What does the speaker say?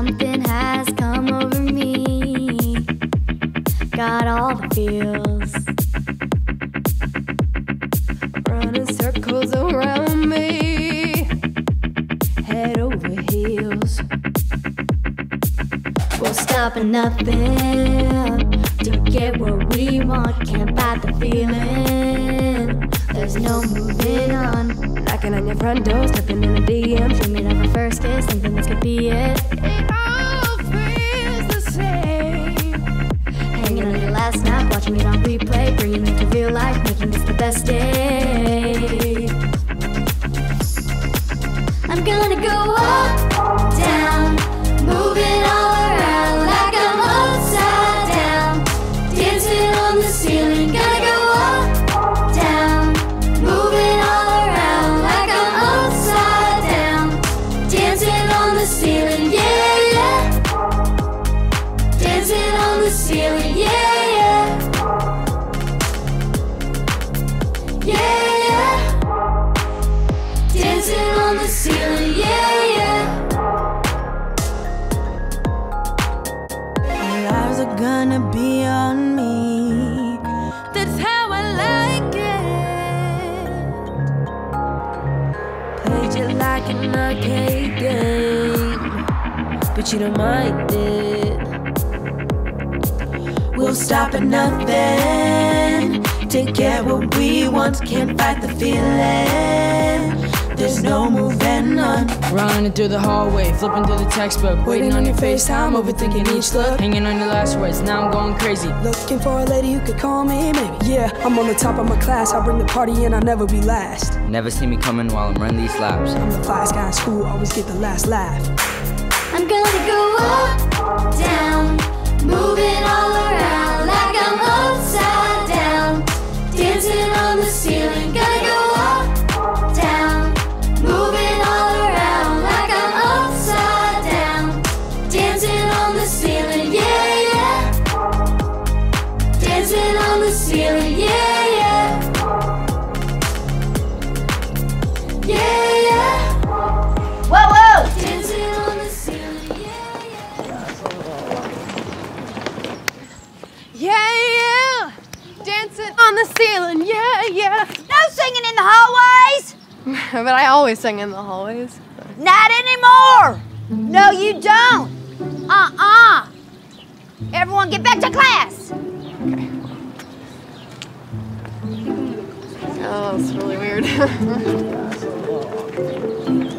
something has come over me. Got all the feels. Running circles around me, head over heels. We'll stop at nothing to get what we want. Can't fight the feeling. There's no moving on. Knocking on your front door, stepping in the DM. Dreaming of a first kiss, thinking this could be it. Watching it on replay, bringing to real life, making this the best day. Yeah, yeah. Dancing on the ceiling, yeah, yeah. All eyes are gonna be on me. That's how I like it. Played you like an arcade game, but you don't mind it. We'll stop at nothing to get what we want. Can't fight the feeling. There's no moving on. Running through the hallway, flipping through the textbook, waiting on your FaceTime, overthinking each look, hanging on your last words. Now I'm going crazy. Looking for a lady who could call me, maybe. Yeah, I'm on the top of my class. I bring the party and I'll never be last. Never see me coming while I'm running these laps. I'm the class guy in school, always get the last laugh. I'm gonna go up, down, moving ceiling. Yeah, yeah. Yeah, yeah. Whoa, whoa! Dancing on the ceiling. Yeah, yeah. Yeah, yeah. Dancing on the ceiling. Yeah, yeah. No singing in the hallways! but I always sing in the hallways. Not anymore! No, you don't! Uh uh! Everyone get back to class! Oh, that's really weird.